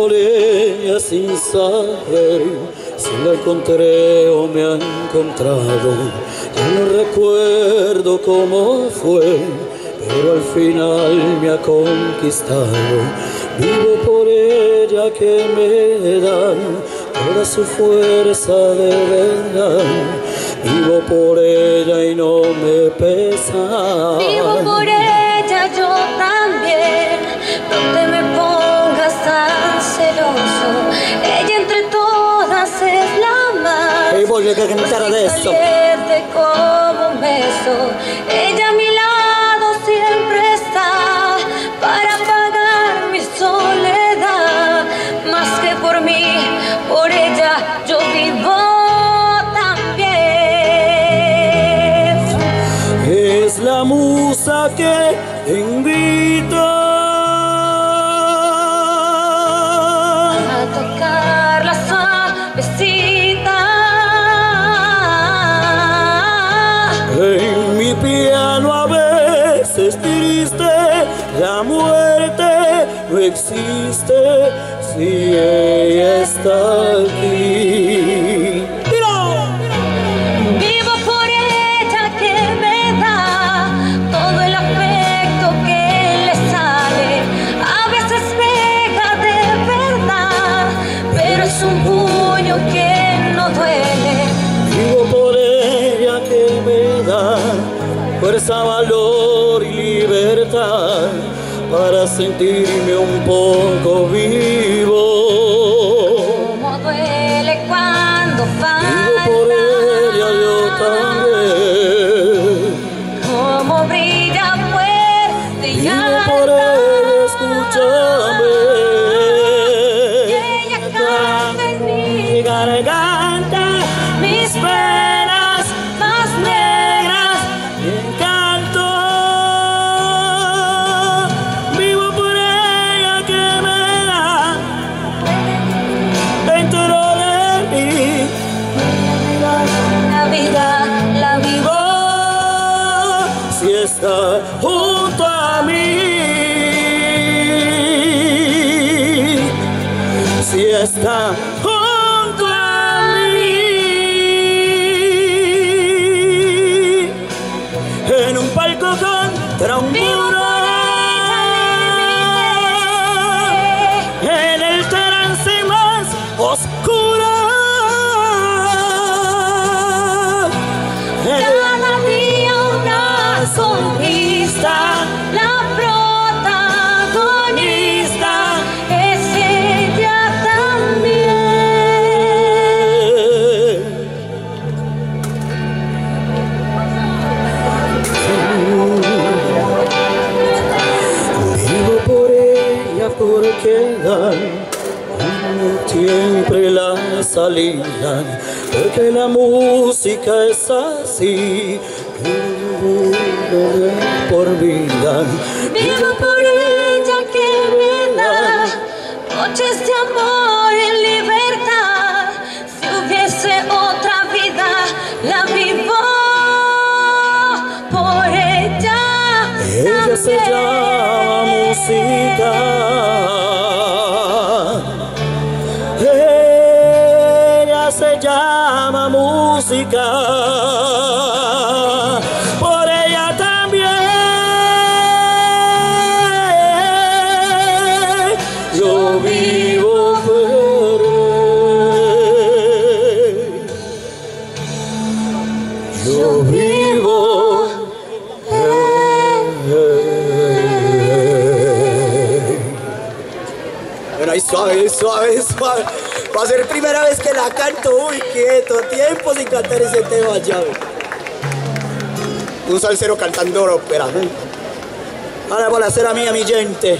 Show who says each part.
Speaker 1: por ella sin saber si la encontré o me ha encontrado. Ya no recuerdo cómo fue, pero al final me ha conquistado. Vivo por ella que me da toda su fuerza de verdad. Vivo por ella y no me pesa.
Speaker 2: Vivo por ella vivo también.
Speaker 1: Es la musa que te invita.
Speaker 2: a tocar la suavecita.
Speaker 1: La muerte no existe si ella está aquí.
Speaker 2: Vivo por ella que me da todo el afecto que le sale. A veces pega de verdad, pero es un puño que no duele.
Speaker 1: Vivo por ella que me da fuerza, valor y libertad para sentirme un poco vivo.
Speaker 2: Como duele cuando
Speaker 1: Vivo por ella yo
Speaker 2: falta.
Speaker 1: también.
Speaker 2: Como brilla fuerte y
Speaker 1: Vivo por ella, escúchame.
Speaker 2: Ella canta en mí.
Speaker 1: Mi garganta, mis penas junto a mí. Si está junto a mí. En un palco contra un muro. En el trance más oscuro.
Speaker 2: Ella
Speaker 1: porque dan siempre la salida, porque la música es así, por vida.
Speaker 2: Vivo por ella que me da noches de amor
Speaker 1: Llama música. Por ella también. Yo vivo él. Yo vivo.
Speaker 3: Ahí suave, suave, suave. Va a ser primera vez que la canto. Uy, quieto, tiempo sin cantar ese tema ya. Un salsero cantando ópera. Ahora por la cera mía, mi gente.